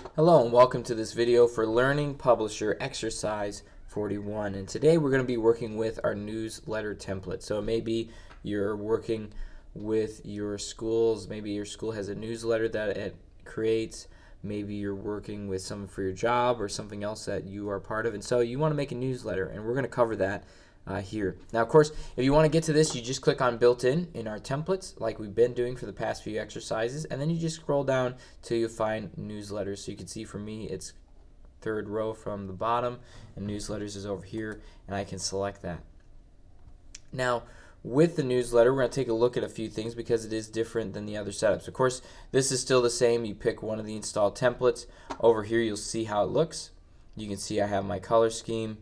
Hello and welcome to this video for Learning Publisher Exercise 41 and today we're going to be working with our newsletter template. So maybe you're working with your schools, maybe your school has a newsletter that it creates, maybe you're working with someone for your job or something else that you are part of and so you want to make a newsletter and we're going to cover that uh, here. Now, of course, if you want to get to this, you just click on built-in in our templates like we've been doing for the past few exercises, and then you just scroll down till you find newsletters. So you can see for me, it's third row from the bottom, and newsletters is over here, and I can select that. Now, with the newsletter, we're going to take a look at a few things because it is different than the other setups. Of course, this is still the same. You pick one of the installed templates. Over here, you'll see how it looks. You can see I have my color scheme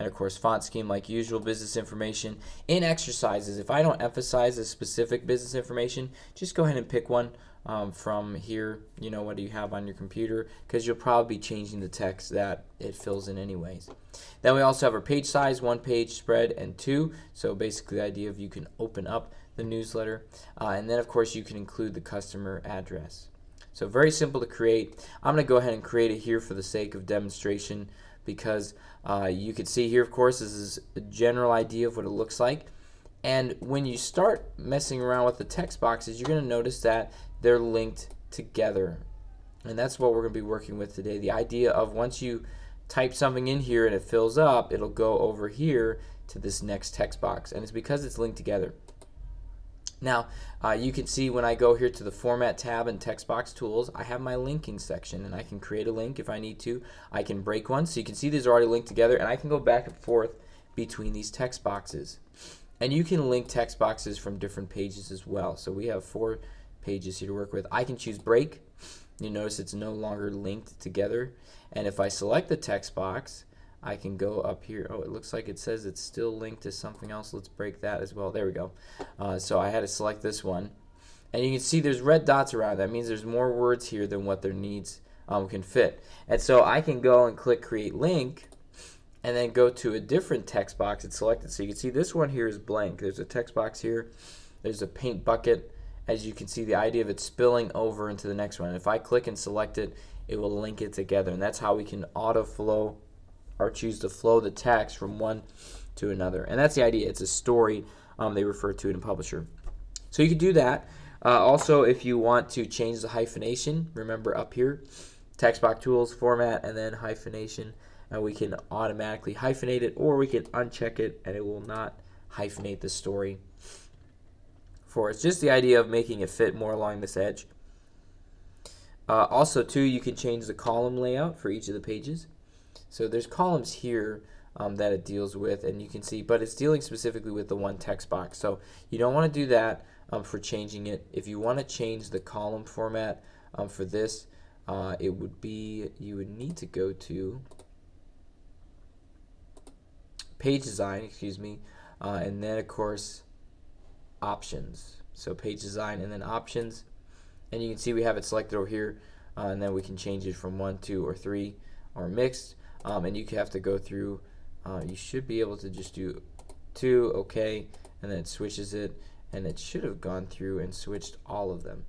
and of course font scheme like usual business information in exercises. If I don't emphasize a specific business information just go ahead and pick one um, from here you know what do you have on your computer because you'll probably be changing the text that it fills in anyways. Then we also have our page size one page spread and two. So basically the idea of you can open up the newsletter uh, and then of course you can include the customer address. So very simple to create. I'm gonna go ahead and create it here for the sake of demonstration because uh, you can see here, of course, this is a general idea of what it looks like. And when you start messing around with the text boxes, you're going to notice that they're linked together. And that's what we're going to be working with today. The idea of once you type something in here and it fills up, it'll go over here to this next text box. And it's because it's linked together. Now, uh, you can see when I go here to the Format tab and Text Box Tools, I have my linking section, and I can create a link if I need to. I can break one, so you can see these are already linked together, and I can go back and forth between these text boxes. And you can link text boxes from different pages as well. So we have four pages here to work with. I can choose break. You notice it's no longer linked together. And if I select the text box, I can go up here. Oh, it looks like it says it's still linked to something else. Let's break that as well. There we go. Uh, so I had to select this one. And you can see there's red dots around. That means there's more words here than what their needs um, can fit. And so I can go and click Create Link and then go to a different text box it's selected. So you can see this one here is blank. There's a text box here. There's a paint bucket. As you can see, the idea of it spilling over into the next one. If I click and select it, it will link it together. And that's how we can auto flow or choose to flow the text from one to another. And that's the idea. It's a story um, they refer to it in Publisher. So you can do that. Uh, also, if you want to change the hyphenation, remember up here, text box tools, format, and then hyphenation. And we can automatically hyphenate it or we can uncheck it and it will not hyphenate the story for us. Just the idea of making it fit more along this edge. Uh, also, too, you can change the column layout for each of the pages. So there's columns here um, that it deals with, and you can see, but it's dealing specifically with the one text box. So you don't want to do that um, for changing it. If you want to change the column format um, for this, uh, it would be, you would need to go to page design, excuse me, uh, and then of course options. So page design and then options, and you can see we have it selected over here, uh, and then we can change it from one, two, or three, or mixed um, and you have to go through uh, you should be able to just do two okay and then it switches it and it should have gone through and switched all of them.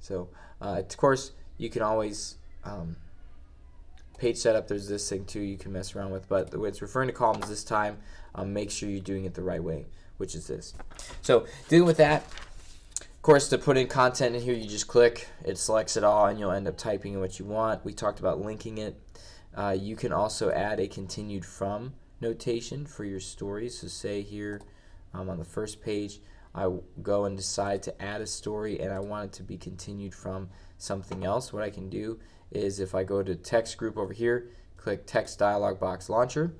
So uh, of course you can always um, page setup there's this thing too you can mess around with but the way it's referring to columns this time um, make sure you're doing it the right way which is this. So dealing with that of course to put in content in here you just click it selects it all and you'll end up typing in what you want. We talked about linking it uh, you can also add a continued from notation for your stories. So say here um, on the first page, I go and decide to add a story and I want it to be continued from something else. What I can do is if I go to text group over here, click text dialog box launcher,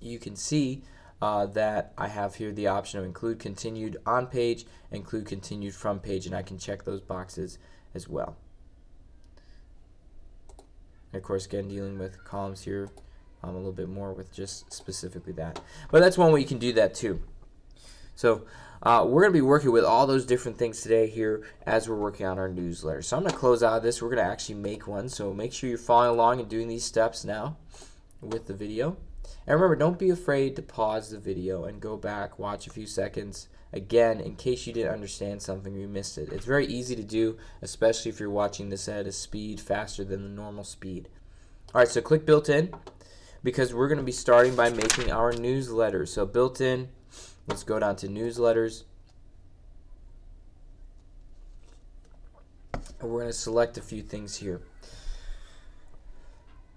you can see uh, that I have here the option of include continued on page, include continued from page, and I can check those boxes as well. Of course, again, dealing with columns here um, a little bit more with just specifically that. But that's one way you can do that too. So uh, we're going to be working with all those different things today here as we're working on our newsletter. So I'm going to close out of this. We're going to actually make one. So make sure you're following along and doing these steps now with the video. And remember, don't be afraid to pause the video and go back, watch a few seconds, again in case you didn't understand something or you missed it. It's very easy to do, especially if you're watching this at a speed faster than the normal speed. All right, so click built in because we're going to be starting by making our newsletter. So built in, let's go down to newsletters. And we're going to select a few things here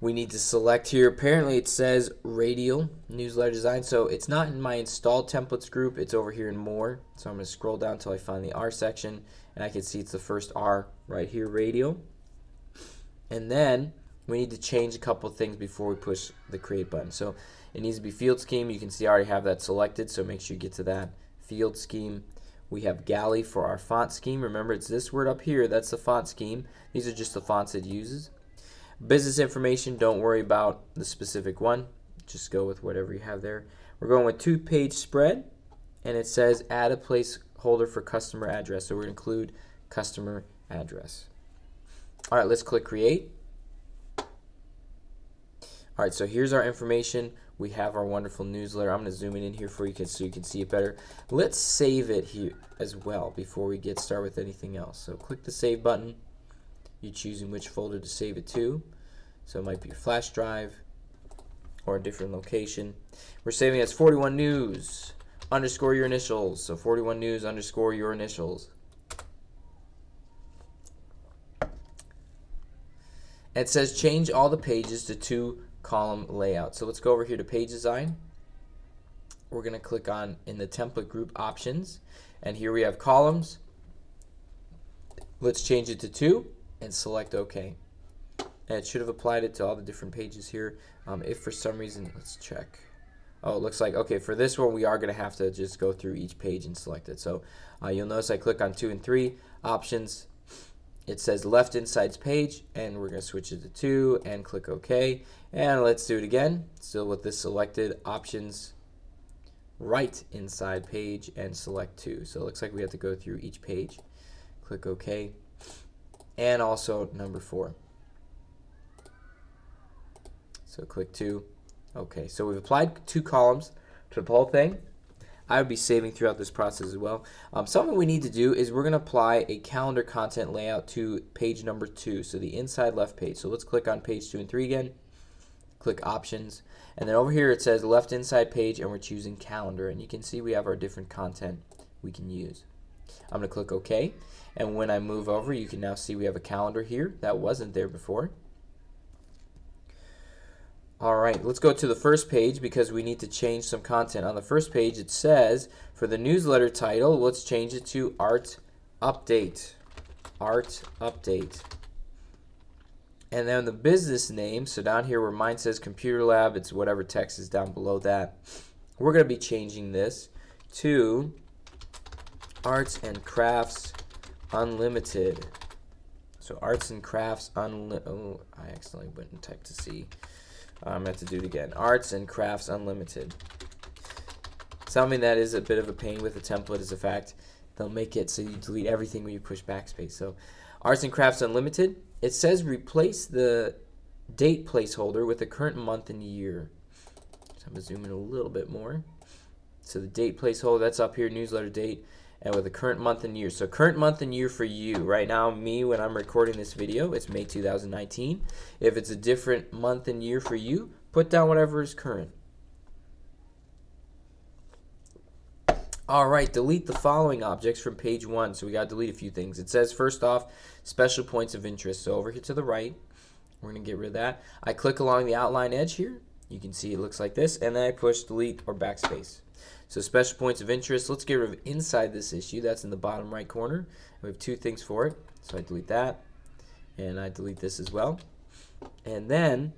we need to select here. Apparently it says radial newsletter design. So it's not in my installed templates group. It's over here in more. So I'm going to scroll down until I find the R section. And I can see it's the first R right here, radial. And then we need to change a couple things before we push the create button. So it needs to be field scheme. You can see I already have that selected. So make sure you get to that field scheme. We have Galley for our font scheme. Remember, it's this word up here. That's the font scheme. These are just the fonts it uses. Business information, don't worry about the specific one. Just go with whatever you have there. We're going with two page spread and it says add a placeholder for customer address. So we're going to include customer address. All right, let's click create. All right, so here's our information. We have our wonderful newsletter. I'm going to zoom it in here for you so you can see it better. Let's save it here as well before we get started with anything else. So click the save button. You're choosing which folder to save it to. So it might be flash drive or a different location. We're saving as 41 news underscore your initials. So 41 news underscore your initials. It says change all the pages to two column layout. So let's go over here to page design. We're going to click on in the template group options. And here we have columns. Let's change it to two and select OK. And it should have applied it to all the different pages here. Um, if for some reason, let's check. Oh, it looks like, okay, for this one, we are going to have to just go through each page and select it. So uh, you'll notice I click on 2 and 3 options. It says left insides page, and we're going to switch it to 2 and click OK. And let's do it again. Still with this selected options, right inside page, and select 2. So it looks like we have to go through each page. Click OK. And also number 4. So click two. Okay, so we've applied two columns to the whole thing. I would be saving throughout this process as well. Um, something we need to do is we're going to apply a calendar content layout to page number two, so the inside left page. So let's click on page two and three again. Click options. And then over here it says left inside page and we're choosing calendar. And you can see we have our different content we can use. I'm going to click OK. And when I move over, you can now see we have a calendar here. That wasn't there before. All right, let's go to the first page because we need to change some content. On the first page, it says for the newsletter title, let's change it to Art Update. Art Update. And then the business name, so down here where mine says Computer Lab, it's whatever text is down below that. We're going to be changing this to Arts and Crafts Unlimited. So Arts and Crafts Unlimited. Oh, I accidentally went and typed to see. I'm going to to do it again. Arts and Crafts Unlimited. Something that is a bit of a pain with a template is the fact they'll make it so you delete everything when you push backspace. So Arts and Crafts Unlimited, it says replace the date placeholder with the current month and year. So I'm going to zoom in a little bit more. So the date placeholder, that's up here, newsletter date and with the current month and year. So current month and year for you. Right now, me, when I'm recording this video, it's May 2019. If it's a different month and year for you, put down whatever is current. All right, delete the following objects from page one. So we got to delete a few things. It says, first off, special points of interest. So over here to the right, we're going to get rid of that. I click along the outline edge here. You can see it looks like this. And then I push delete or backspace. So special points of interest, let's get rid of inside this issue. That's in the bottom right corner. We have two things for it. So I delete that, and I delete this as well. And then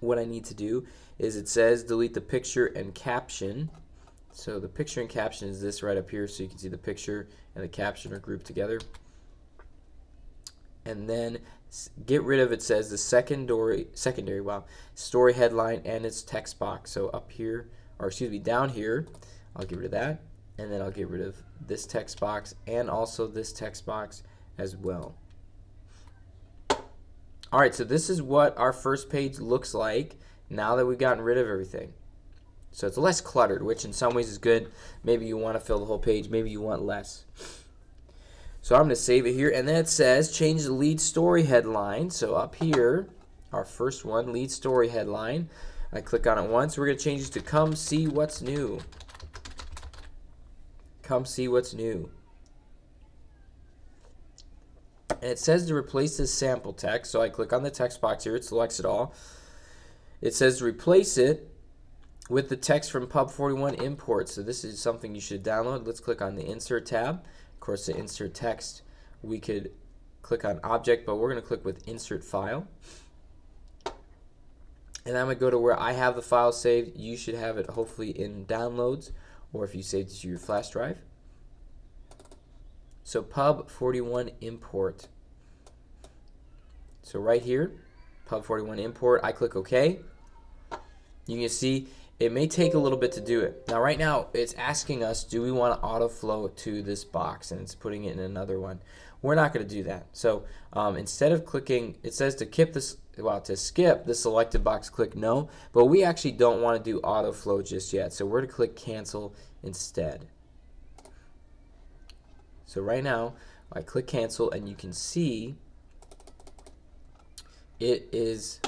what I need to do is it says delete the picture and caption. So the picture and caption is this right up here, so you can see the picture and the caption are grouped together. And then get rid of it says the secondary secondary wow story headline and its text box. So up here or excuse me, down here, I'll get rid of that. And then I'll get rid of this text box and also this text box as well. All right, so this is what our first page looks like now that we've gotten rid of everything. So it's less cluttered, which in some ways is good. Maybe you want to fill the whole page. Maybe you want less. So I'm going to save it here. And then it says change the lead story headline. So up here, our first one, lead story headline. I click on it once. We're going to change this to come see what's new. Come see what's new. And it says to replace this sample text. So I click on the text box here. It selects it all. It says replace it with the text from Pub 41 import. So this is something you should download. Let's click on the insert tab. Of course, the insert text, we could click on object, but we're going to click with insert file. And I'm going to go to where I have the file saved. You should have it hopefully in downloads or if you saved it to your flash drive. So pub 41 import. So right here, pub 41 import, I click OK. You can see it may take a little bit to do it. Now right now it's asking us do we want to auto flow to this box and it's putting it in another one. We're not going to do that. So um, instead of clicking, it says to keep this, well to skip the selected box click no, but we actually don't want to do auto flow just yet. So we're to click cancel instead. So right now I click cancel and you can see it is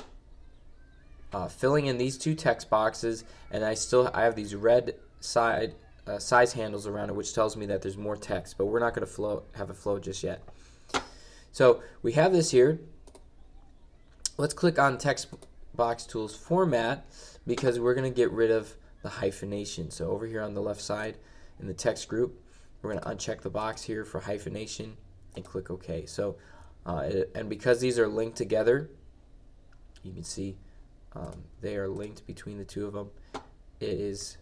uh, filling in these two text boxes, and I still I have these red side uh, size handles around it, which tells me that there's more text, but we're not going to flow have a flow just yet. So we have this here. Let's click on text box tools format because we're going to get rid of the hyphenation. So over here on the left side in the text group, we're going to uncheck the box here for hyphenation and click OK. So, uh, it, and because these are linked together, you can see um, they are linked between the two of them. It is,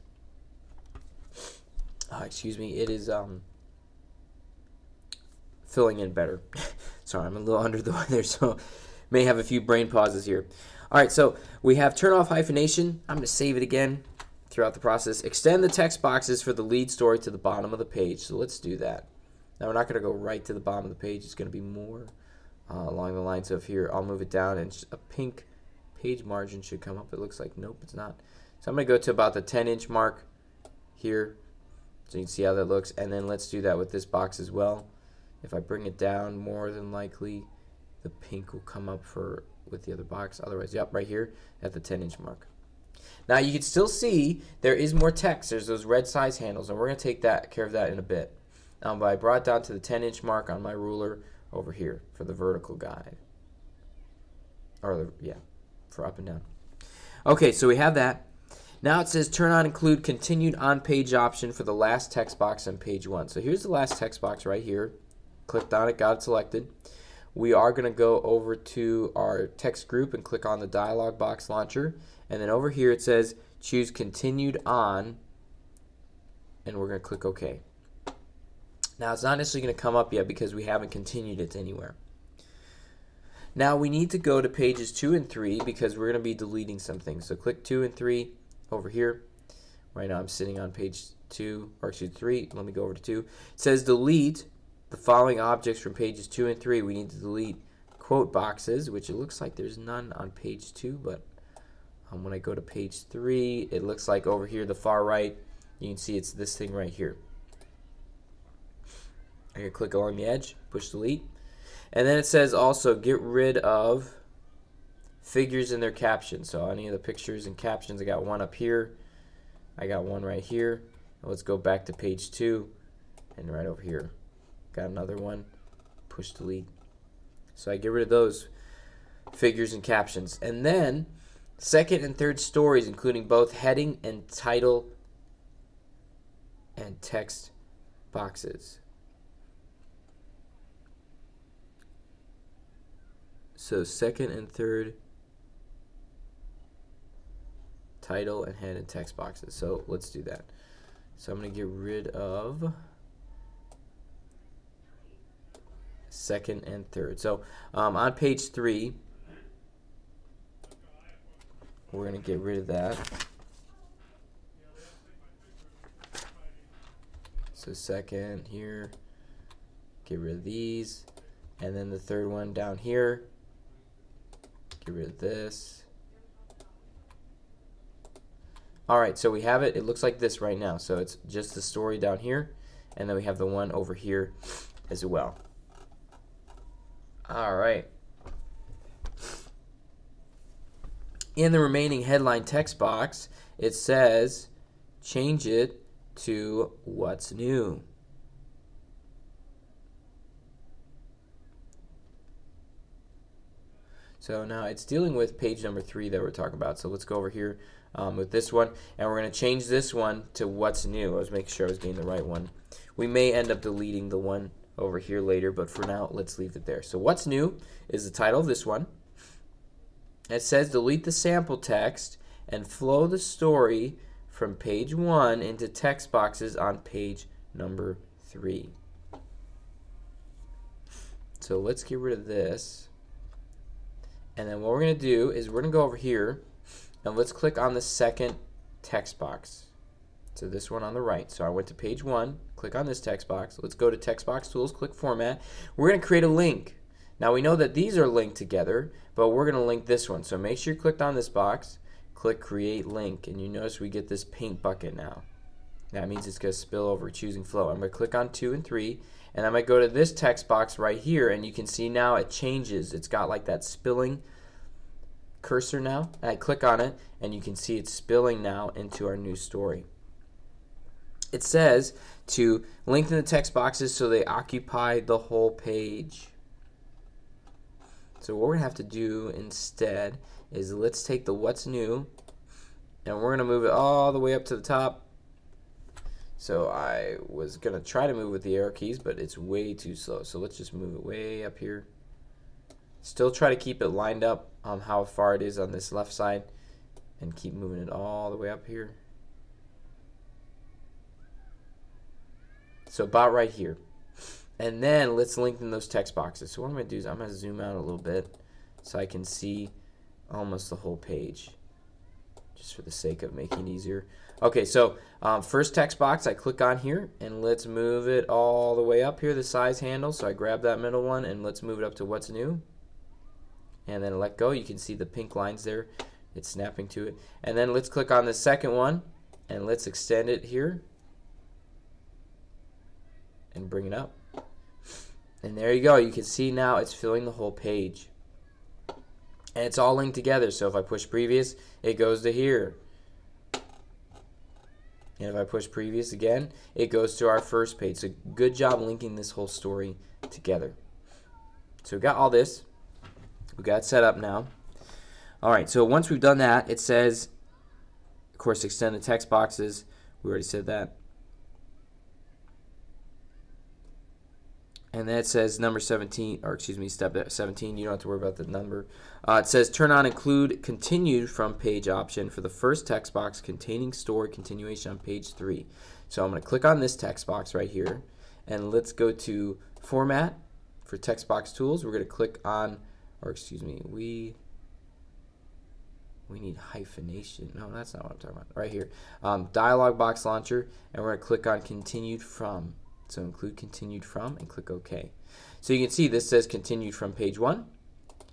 uh, excuse me, it is um, filling in better. Sorry, I'm a little under the weather, so may have a few brain pauses here. All right, so we have turn off hyphenation. I'm going to save it again throughout the process. Extend the text boxes for the lead story to the bottom of the page. So let's do that. Now we're not going to go right to the bottom of the page. It's going to be more uh, along the lines of here. I'll move it down and a pink page margin should come up. It looks like, nope, it's not. So I'm going to go to about the 10 inch mark here. So you can see how that looks. And then let's do that with this box as well. If I bring it down, more than likely the pink will come up for with the other box. Otherwise, yep, right here at the 10 inch mark. Now you can still see there is more text. There's those red size handles, and we're going to take that care of that in a bit. Um, but I brought down to the 10 inch mark on my ruler over here for the vertical guide. Or the, yeah, for up and down. Okay, so we have that. Now it says turn on include continued on page option for the last text box on page one. So here's the last text box right here. Clicked on it, got it selected. We are going to go over to our text group and click on the dialog box launcher. And then over here it says choose continued on and we're going to click OK. Now it's not necessarily going to come up yet because we haven't continued it anywhere. Now we need to go to pages 2 and 3 because we're going to be deleting some things. So click 2 and 3 over here. Right now I'm sitting on page 2, or excuse 3. Let me go over to 2. It says delete the following objects from pages 2 and 3. We need to delete quote boxes, which it looks like there's none on page 2, but um, when I go to page 3, it looks like over here, the far right, you can see it's this thing right here. I can click along the edge, push delete. And then it says also get rid of figures in their captions. So any of the pictures and captions, I got one up here. I got one right here. Let's go back to page two and right over here. Got another one. Push delete. So I get rid of those figures and captions. And then second and third stories, including both heading and title and text boxes. So second and third title and head and text boxes. So let's do that. So I'm going to get rid of second and third. So um, on page three, we're going to get rid of that. So second here, get rid of these. And then the third one down here, Get rid of this. All right, so we have it. It looks like this right now. So it's just the story down here, and then we have the one over here as well. All right. In the remaining headline text box, it says change it to what's new. So now it's dealing with page number three that we're talking about. So let's go over here um, with this one, and we're going to change this one to what's new. I was making sure I was getting the right one. We may end up deleting the one over here later, but for now, let's leave it there. So what's new is the title of this one. It says delete the sample text and flow the story from page 1 into text boxes on page number 3. So let's get rid of this. And then what we're going to do is we're going to go over here and let's click on the second text box. So this one on the right. So I went to page 1, click on this text box. Let's go to text box tools, click format. We're going to create a link. Now we know that these are linked together, but we're going to link this one. So make sure you clicked on this box, click create link, and you notice we get this paint bucket now. That means it's going to spill over choosing flow. I'm going to click on 2 and 3, and I'm going to go to this text box right here, and you can see now it changes. It's got like that spilling cursor now. And I click on it, and you can see it's spilling now into our new story. It says to lengthen the text boxes so they occupy the whole page. So what we're going to have to do instead is let's take the what's new and we're going to move it all the way up to the top. So I was going to try to move with the arrow keys, but it's way too slow. So let's just move it way up here. Still try to keep it lined up on how far it is on this left side and keep moving it all the way up here. So about right here. And then let's lengthen those text boxes. So what I'm going to do is I'm going to zoom out a little bit so I can see almost the whole page just for the sake of making it easier. Okay, so um, first text box I click on here and let's move it all the way up here, the size handle. So I grab that middle one and let's move it up to what's new. And then let go. You can see the pink lines there. It's snapping to it. And then let's click on the second one and let's extend it here and bring it up. And there you go. You can see now it's filling the whole page. And it's all linked together. So if I push previous, it goes to here. And if I push previous again, it goes to our first page. So good job linking this whole story together. So we got all this. We got set up now. All right, so once we've done that, it says, of course, extend the text boxes. We already said that. And that says number 17 or excuse me step 17 you don't have to worry about the number. Uh, it says turn on include continued from page option for the first text box containing story continuation on page 3 so I'm going to click on this text box right here and let's go to format for text box tools. We're going to click on or excuse me we we need hyphenation. No that's not what I'm talking about. Right here. Um, dialog box launcher and we're going to click on continued from so include continued from and click OK. So you can see this says continued from page 1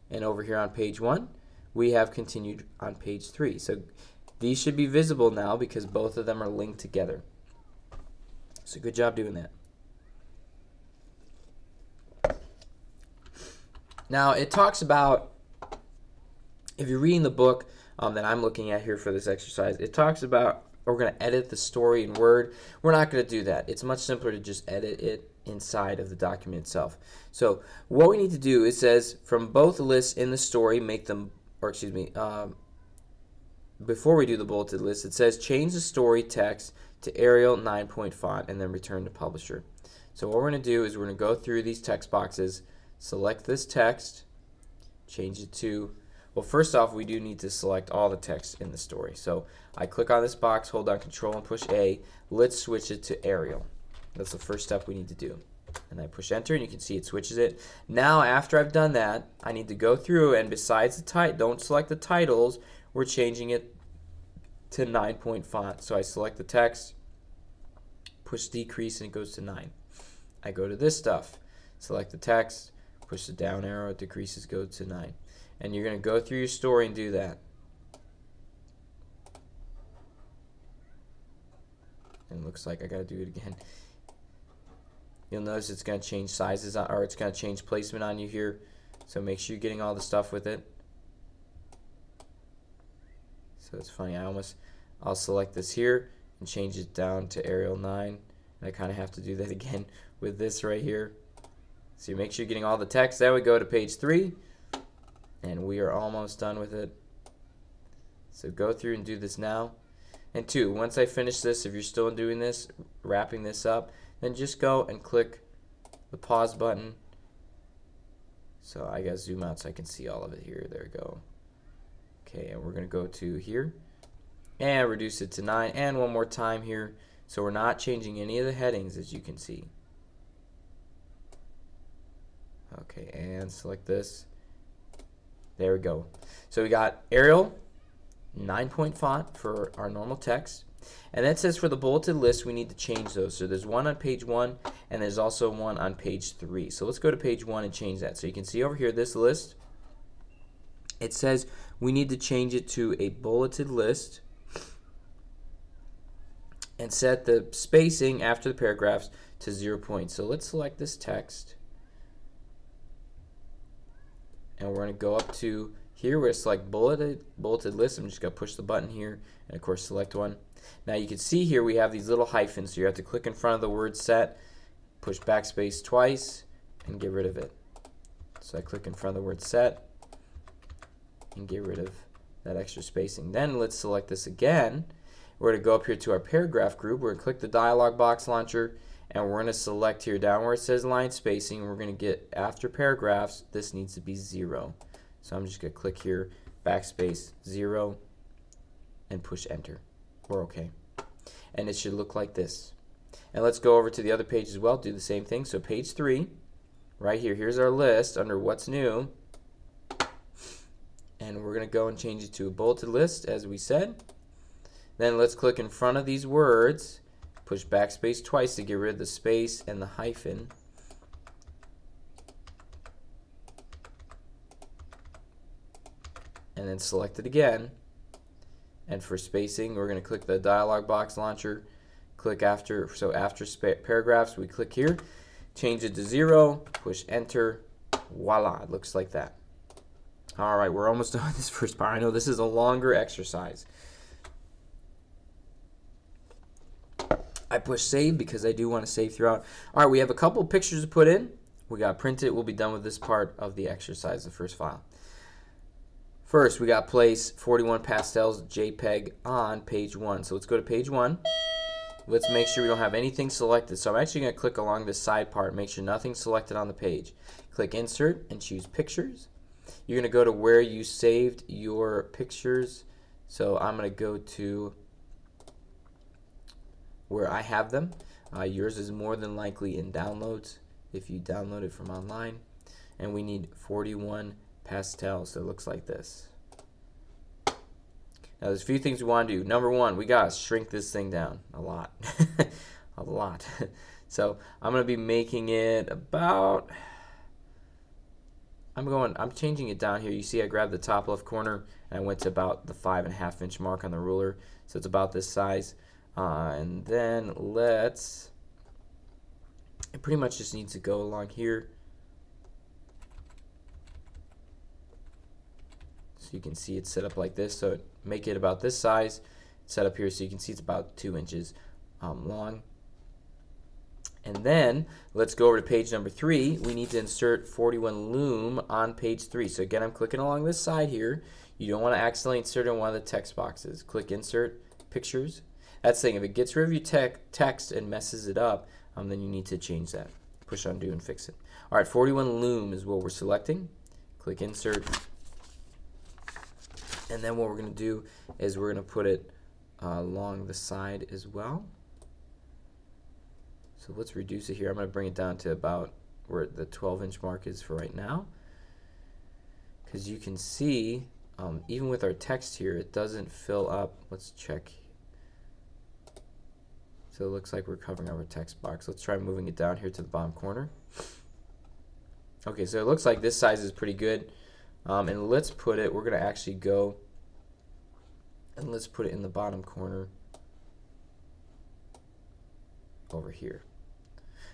and over here on page 1 we have continued on page 3. So these should be visible now because both of them are linked together. So good job doing that. Now it talks about, if you're reading the book um, that I'm looking at here for this exercise, it talks about we're going to edit the story in Word. We're not going to do that. It's much simpler to just edit it inside of the document itself. So what we need to do, it says from both lists in the story, make them, or excuse me, um, before we do the bulleted list, it says change the story text to Arial 9 point font and then return to publisher. So what we're going to do is we're going to go through these text boxes, select this text, change it to well, first off, we do need to select all the text in the story. So I click on this box, hold down Control and push A. Let's switch it to Arial. That's the first step we need to do. And I push enter and you can see it switches it. Now after I've done that, I need to go through and besides the title, don't select the titles, we're changing it to 9 point font. So I select the text, push decrease and it goes to 9. I go to this stuff, select the text, push the down arrow, it decreases, goes to 9 and you're going to go through your story and do that. And it looks like I got to do it again. You'll notice it's going to change sizes or it's going to change placement on you here. So make sure you're getting all the stuff with it. So it's funny, I almost, I'll select this here and change it down to Arial 9. And I kind of have to do that again with this right here. So you make sure you're getting all the text. Then we go to page 3. And we are almost done with it. So go through and do this now. And two, once I finish this, if you're still doing this, wrapping this up, then just go and click the pause button. So I gotta zoom out so I can see all of it here. There we go. Okay, and we're gonna go to here and reduce it to 9 and one more time here. So we're not changing any of the headings as you can see. Okay, and select this. There we go. So we got Arial, 9 point font for our normal text. And that says for the bulleted list, we need to change those. So there's one on page one, and there's also one on page three. So let's go to page one and change that. So you can see over here, this list, it says we need to change it to a bulleted list and set the spacing after the paragraphs to zero points. So let's select this text. And we're going to go up to here where it's like bulleted, bulleted list. I'm just going to push the button here and of course select one. Now you can see here we have these little hyphens, so you have to click in front of the word set, push backspace twice, and get rid of it. So I click in front of the word set, and get rid of that extra spacing. Then let's select this again. We're going to go up here to our paragraph group. We're going to click the dialog box launcher, and we're going to select here down where it says line spacing. We're going to get after paragraphs, this needs to be zero. So I'm just going to click here, backspace, zero, and push enter. We're okay. And it should look like this. And let's go over to the other page as well, do the same thing. So page 3, right here, here's our list under what's new. And we're going to go and change it to a bulleted list, as we said. Then let's click in front of these words, push backspace twice to get rid of the space and the hyphen. And then select it again and for spacing, we're going to click the dialog box launcher. Click after, so after paragraphs, we click here, change it to zero, push enter, voila, it looks like that. All right, we're almost done with this first part. I know this is a longer exercise. I push save because I do want to save throughout. All right, we have a couple pictures to put in. We got print it. We'll be done with this part of the exercise, the first file. First, we got place 41 pastels JPEG on page 1. So let's go to page 1. Let's make sure we don't have anything selected. So I'm actually going to click along this side part, make sure nothing's selected on the page. Click Insert and choose Pictures. You're going to go to where you saved your pictures. So I'm going to go to where I have them. Uh, yours is more than likely in downloads if you download it from online. And we need 41 pastels, so it looks like this. Now there's a few things we want to do. Number one, we got to shrink this thing down a lot. a lot. so I'm going to be making it about, I'm going, I'm changing it down here. You see I grabbed the top left corner and I went to about the five and a half inch mark on the ruler. So it's about this size. Uh, and then let's, it pretty much just needs to go along here So you can see it's set up like this. So make it about this size. Set up here so you can see it's about two inches um, long. And then let's go over to page number three. We need to insert 41 loom on page three. So again, I'm clicking along this side here. You don't want to accidentally insert in one of the text boxes. Click insert pictures. That's the thing. If it gets rid of your te text and messes it up, um, then you need to change that. Push undo and fix it. All right, 41 loom is what we're selecting. Click insert and then what we're going to do is we're going to put it uh, along the side as well. So let's reduce it here. I'm going to bring it down to about where the 12 inch mark is for right now. Because you can see, um, even with our text here, it doesn't fill up. Let's check. So it looks like we're covering our text box. Let's try moving it down here to the bottom corner. Okay, so it looks like this size is pretty good. Um, and let's put it, we're going to actually go and let's put it in the bottom corner. over here.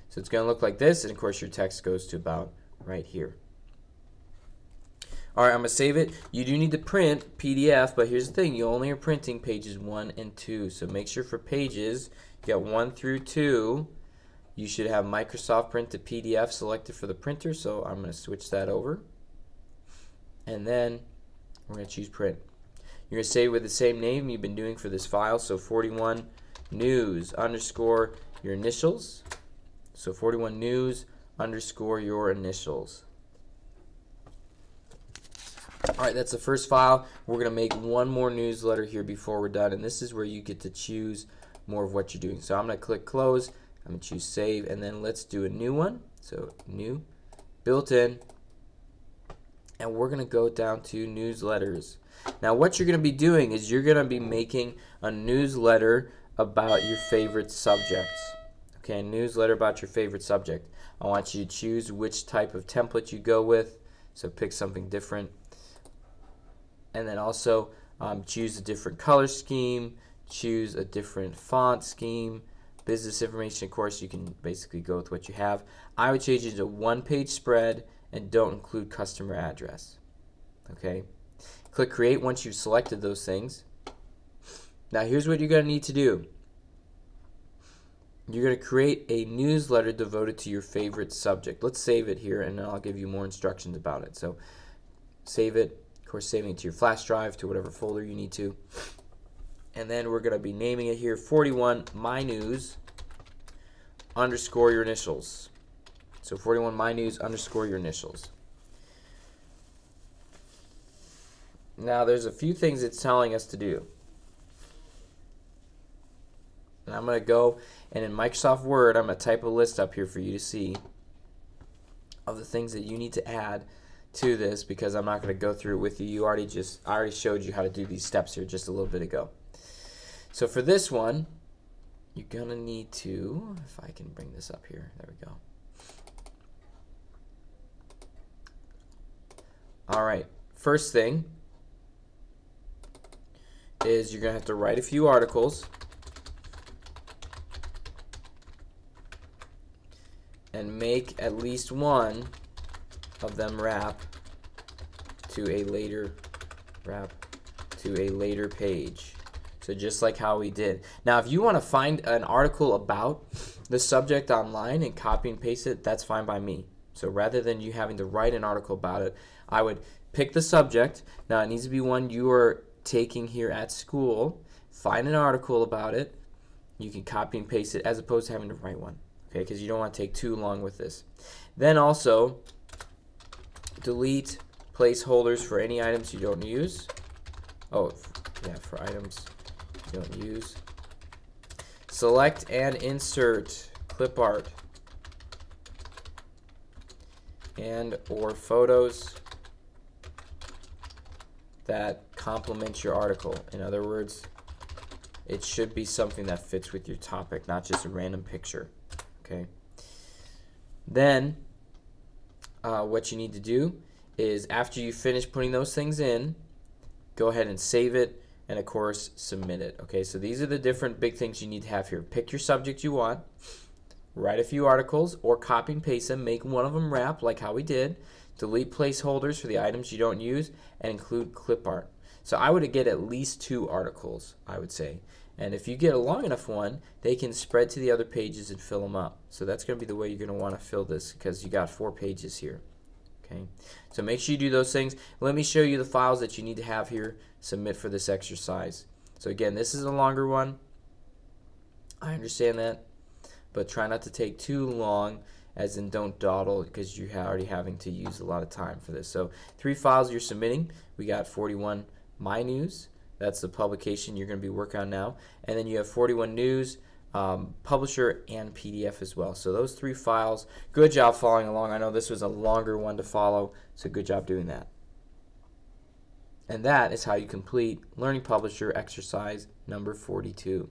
So it's going to look like this, and of course your text goes to about right here. All right, I'm to save it. You do need to print PDF, but here's the thing. You only are printing pages 1 and 2. So make sure for pages, you got 1 through 2. You should have Microsoft Print to PDF selected for the printer, so I'm to switch that over. And then we're to choose print. You're to save with the same name you've been doing for this file, so 41 news underscore your initials. So 41 news underscore your initials. All right, that's the first file. We're going to make one more newsletter here before we're done, and this is where you get to choose more of what you're doing. So I'm going to click close. I'm going to choose save, and then let's do a new one. So new, built in, and we're going to go down to newsletters. Now what you're going to be doing is you're going to be making a newsletter about your favorite subjects. Okay, a newsletter about your favorite subject. I want you to choose which type of template you go with. So pick something different. And then also um, choose a different color scheme, choose a different font scheme, business information, of course, you can basically go with what you have. I would change it to one page spread and don't include customer address. Okay. Click create once you've selected those things. Now here's what you're going to need to do. You're going to create a newsletter devoted to your favorite subject. Let's save it here and then I'll give you more instructions about it. So save it, of course saving it to your flash drive, to whatever folder you need to. And then we're going to be naming it here 41 my news underscore your initials. So 41 my news underscore your initials. Now there's a few things it's telling us to do. And I'm going to go and in Microsoft Word I'm going to type a list up here for you to see of the things that you need to add to this because I'm not going to go through it with you. You already just I already showed you how to do these steps here just a little bit ago. So for this one, you're going to need to, if I can bring this up here, there we go. All right, first thing is you're going to have to write a few articles. And make at least one of them wrap to a later wrap to a later page. So just like how we did. Now, if you want to find an article about the subject online and copy and paste it, that's fine by me. So rather than you having to write an article about it, I would pick the subject. Now it needs to be one you are taking here at school. Find an article about it. You can copy and paste it as opposed to having to write one. Okay, because you don't want to take too long with this. Then also delete placeholders for any items you don't use. Oh, yeah, for items you don't use. Select and insert clip art and or photos that complement your article. In other words, it should be something that fits with your topic, not just a random picture. Okay. Then, uh, what you need to do is after you finish putting those things in, go ahead and save it and of course submit it. Okay, so these are the different big things you need to have here. Pick your subject you want, write a few articles or copy and paste them, make one of them wrap like how we did, delete placeholders for the items you don't use, and include clip art. So I would get at least two articles, I would say. And if you get a long enough one, they can spread to the other pages and fill them up. So that's going to be the way you're going to want to fill this because you got four pages here. Okay, so make sure you do those things. Let me show you the files that you need to have here. Submit for this exercise. So again, this is a longer one. I understand that, but try not to take too long as in don't dawdle because you're already having to use a lot of time for this. So three files you're submitting. We got 41 My News. That's the publication you're going to be working on now. And then you have 41 News, um, Publisher, and PDF as well. So those three files. Good job following along. I know this was a longer one to follow, so good job doing that. And that is how you complete Learning Publisher exercise number 42.